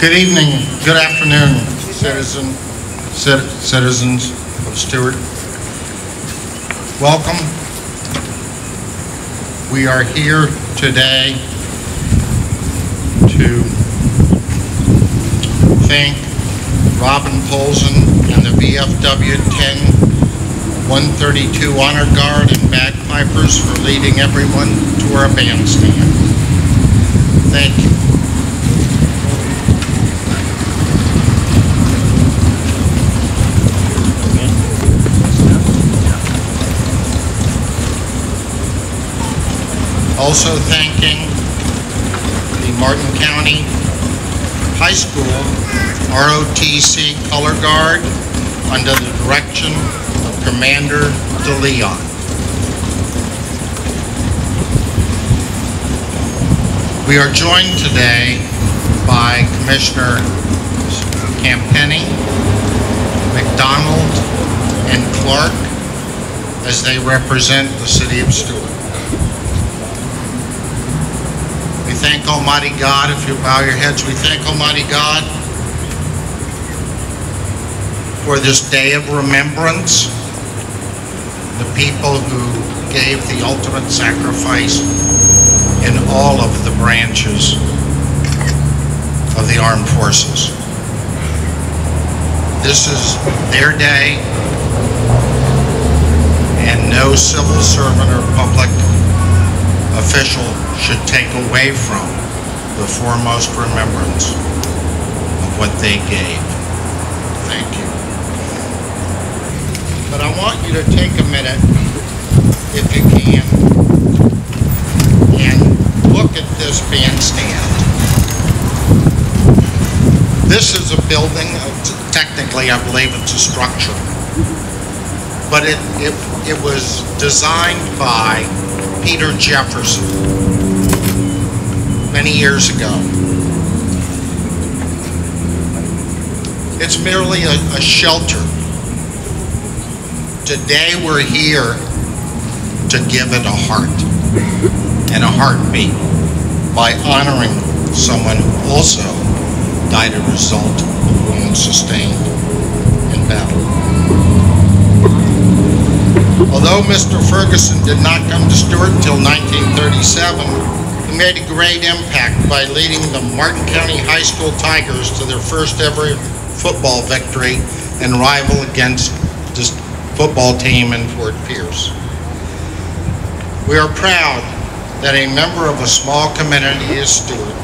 Good evening, good afternoon, citizen, citizens of Stuart. Welcome. We are here today to thank Robin Polson and the VFW 10 132 Honor Guard and bagpipers for leading everyone to our bandstand. Thank you. Also thanking the Martin County High School ROTC Color Guard under the direction of Commander DeLeon. We are joined today by Commissioner Campenni, McDonald, and Clark as they represent the city of Stuart. Thank Almighty God, if you bow your heads, we thank Almighty God for this day of remembrance, the people who gave the ultimate sacrifice in all of the branches of the armed forces. This is their day, and no civil servant or public official should take away from the foremost remembrance of what they gave. Thank you. But I want you to take a minute, if you can, and look at this bandstand. This is a building, technically, I believe it's a structure, but it, it, it was designed by Peter Jefferson many years ago. It's merely a, a shelter. Today we're here to give it a heart and a heartbeat by honoring someone who also died a result of wounds sustained in battle. Although Mr. Ferguson did not come to Stuart until 1937, he made a great impact by leading the Martin County High School Tigers to their first ever football victory and rival against this football team in Fort Pierce. We are proud that a member of a small community as Stuart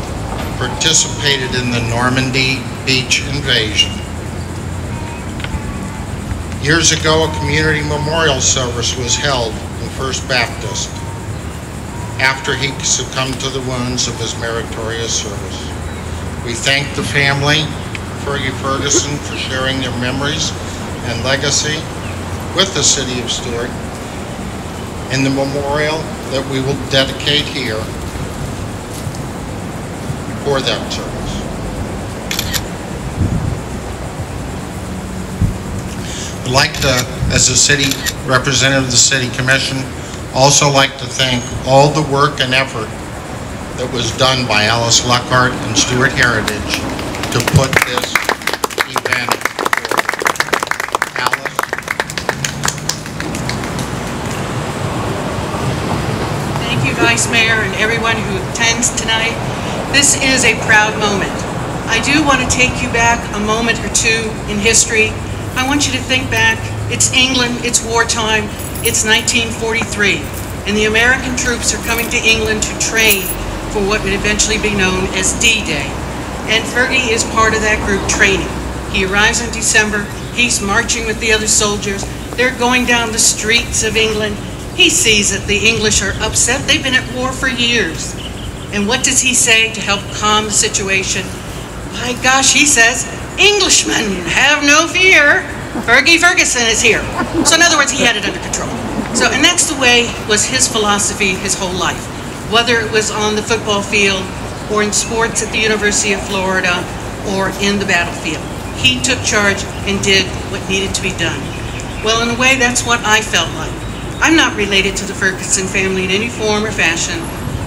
participated in the Normandy Beach invasion. Years ago, a community memorial service was held in First Baptist after he succumbed to the wounds of his meritorious service. We thank the family, Fergie Ferguson, for sharing their memories and legacy with the city of Stuart in the memorial that we will dedicate here for that service. I'd like to, as a city representative of the city commission, also like to thank all the work and effort that was done by Alice Luckhart and Stuart Heritage to put this event forward. Alice? Thank you, Vice Mayor, and everyone who attends tonight. This is a proud moment. I do want to take you back a moment or two in history. I want you to think back. It's England, it's wartime, it's 1943, and the American troops are coming to England to train for what would eventually be known as D-Day. And Fergie is part of that group training. He arrives in December, he's marching with the other soldiers, they're going down the streets of England. He sees that the English are upset, they've been at war for years. And what does he say to help calm the situation? My gosh, he says, Englishmen, have no fear. Fergie Ferguson is here. So in other words, he had it under control. So, and that's the way was his philosophy his whole life. Whether it was on the football field or in sports at the University of Florida or in the battlefield. He took charge and did what needed to be done. Well, in a way, that's what I felt like. I'm not related to the Ferguson family in any form or fashion.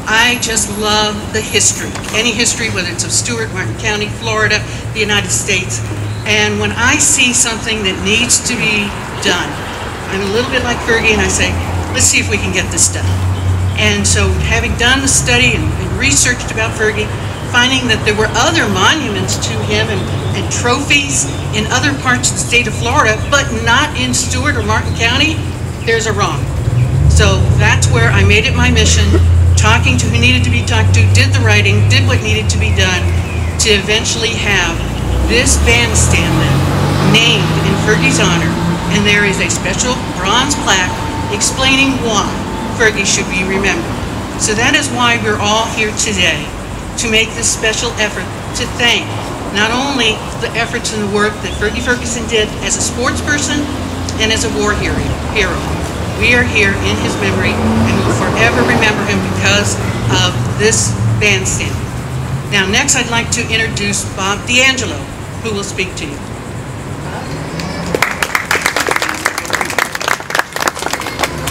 I just love the history, any history, whether it's of Stuart, Martin County, Florida, the United States. And when I see something that needs to be done, I'm a little bit like Fergie and I say, let's see if we can get this done. And so having done the study and, and researched about Fergie, finding that there were other monuments to him and, and trophies in other parts of the state of Florida, but not in Stuart or Martin County, there's a wrong. So that's where I made it my mission, talking to who needed to be talked to, did the writing, did what needed to be done to eventually have this bandstand then named in Fergie's honor. And there is a special bronze plaque explaining why Fergie should be remembered. So that is why we're all here today, to make this special effort to thank not only the efforts and the work that Fergie Ferguson did as a sports person and as a war hero. We are here in his memory and will forever remember him because of this bandstand. Now next I'd like to introduce Bob D'Angelo, who will speak to you.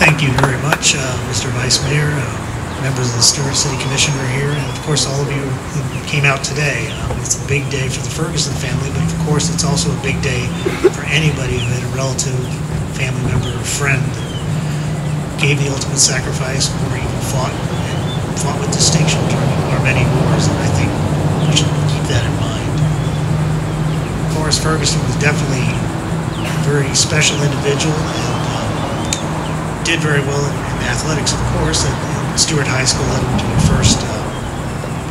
Thank you very much, uh, Mr. Vice Mayor, uh, members of the Stuart City Commission are here, and of course, all of you who came out today. Um, It's a big day for the Ferguson family, but of course, it's also a big day for anybody who had a relative, family member, or friend gave the ultimate sacrifice or even fought, and fought with distinction during our many wars, and I think we should keep that in mind. Forrest Ferguson was definitely a very special individual, and um, did very well in, in athletics, of course. At, at Stuart High School, led them to their first uh,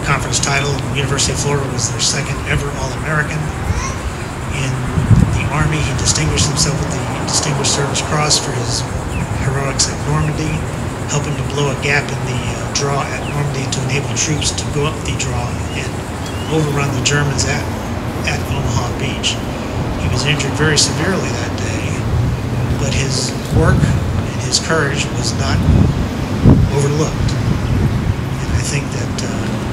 conference title. University of Florida was their second ever All-American. In the Army, he distinguished himself with the Distinguished Service Cross for his heroics at Normandy, helping to blow a gap in the uh, draw at Normandy to enable troops to go up the draw and overrun the Germans at, at Omaha Beach. He was injured very severely that day, but his work and his courage was not overlooked. And I think that uh,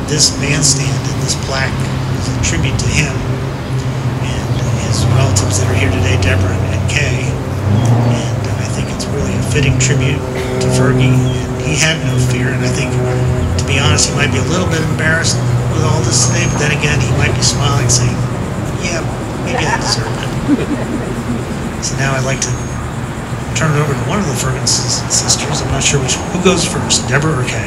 this bandstand and this plaque is a tribute to him and his relatives that are here today, Deborah and Kay. And fitting tribute to Fergie. And he had no fear, and I think, to be honest, he might be a little bit embarrassed with all this today, but then again, he might be smiling, saying, "Yeah, maybe I deserve it." So now I'd like to turn it over to one of the Ferguson sisters. I'm not sure which who goes first, Deborah or Kay.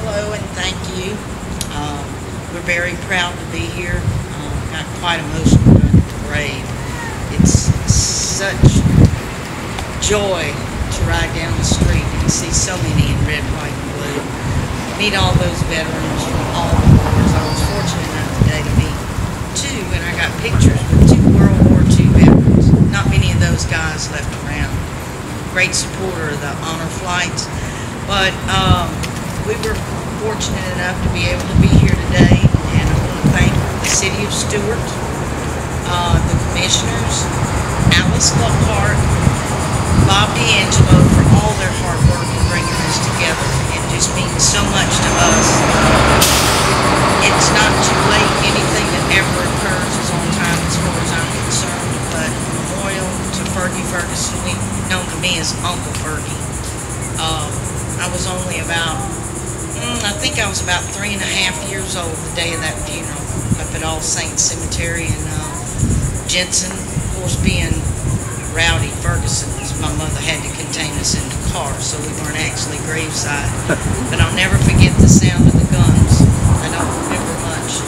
Hello and thank you. Um, We're very proud to be here. Um, Got quite emotional during the parade. It's such joy to ride down the street and see so many in red, white, and blue. Meet all those veterans from all the wars. I was fortunate enough today to meet two, and I got pictures with two World War II veterans. Not many of those guys left around. Great supporter of the honor flights. But um, we were fortunate enough to be able to be here today, and I want to thank the city of Stuart, uh, the commissioners, Alice Lockhart, Bob D'Angelo for all their hard work in bringing this together. It just means so much to us. It's not too late. Anything that ever occurs is on time as far as I'm concerned. But memorial to Fergie Ferguson, known to me as Uncle Fergie. Um, I was only about, mm, I think I was about three and a half years old the day of that funeral up at All Saints Cemetery in uh, Jensen. Of course, being Rowdy Ferguson, my mother had to contain us in the car, so we weren't actually graveside. But I'll never forget the sound of the guns. I don't remember much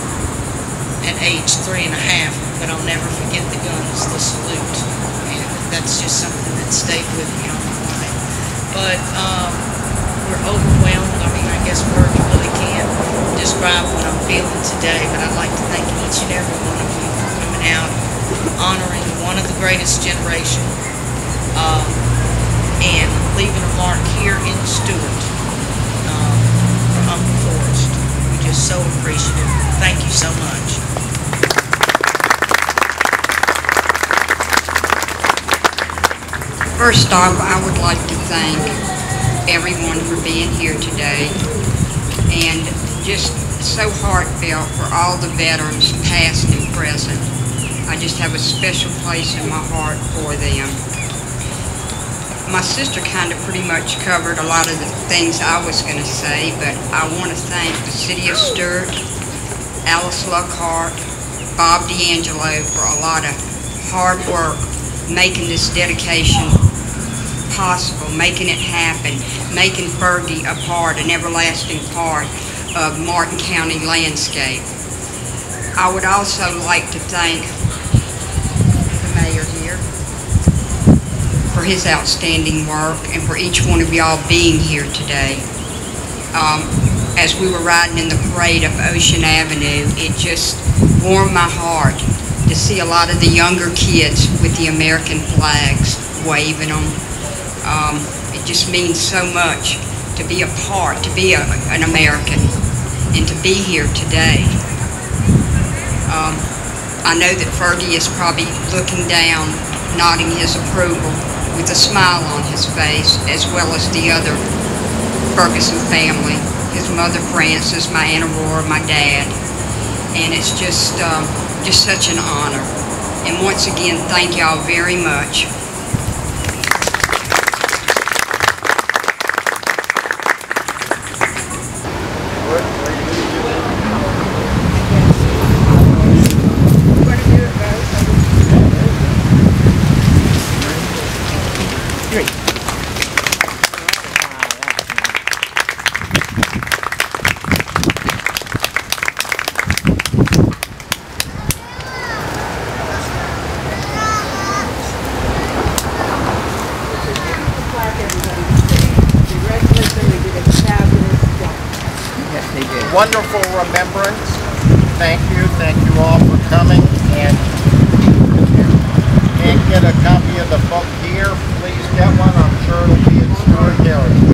at age three and a half, but I'll never forget the guns, the salute. And that's just something that stayed with me all my life. But um, we're overwhelmed. I mean, I guess words really can't describe what I'm feeling today, but I'd like to thank each and every one of you for coming out, honoring one of the greatest generation, um, and leaving a mark here in Stuart um, for Uncle Forrest. We're just so appreciative. Thank you so much. First off, I would like to thank everyone for being here today and just so heartfelt for all the veterans, past and present. I just have a special place in my heart for them. My sister kind of pretty much covered a lot of the things I was going to say, but I want to thank the City of Stuart, Alice Luckhart, Bob D'Angelo for a lot of hard work making this dedication possible, making it happen, making Fergie a part, an everlasting part of Martin County landscape. I would also like to thank mayor here for his outstanding work and for each one of y'all being here today. Um, as we were riding in the parade up Ocean Avenue, it just warmed my heart to see a lot of the younger kids with the American flags waving them. Um, it just means so much to be a part, to be a, an American, and to be here today. Um, I know that Fergie is probably looking down, nodding his approval with a smile on his face, as well as the other Ferguson family, his mother Frances, my Aunt Aurora, my dad. And it's just, um, just such an honor. And once again, thank y'all very much. Wonderful remembrance. Thank you, thank you all for coming. And if you can't get a copy of the book here, please get one. I'm sure it'll be in Stuart.